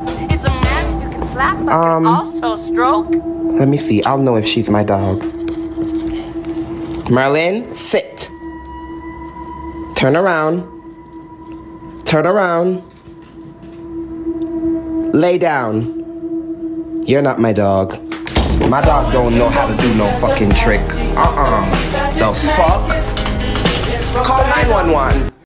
It's a man you can slap, but Um, also stroke. Let me see. I'll know if she's my dog. Merlin, sit. Turn around. Turn around. Lay down. You're not my dog. My dog don't know how to do no fucking trick. Uh-uh. The fuck? Call 911.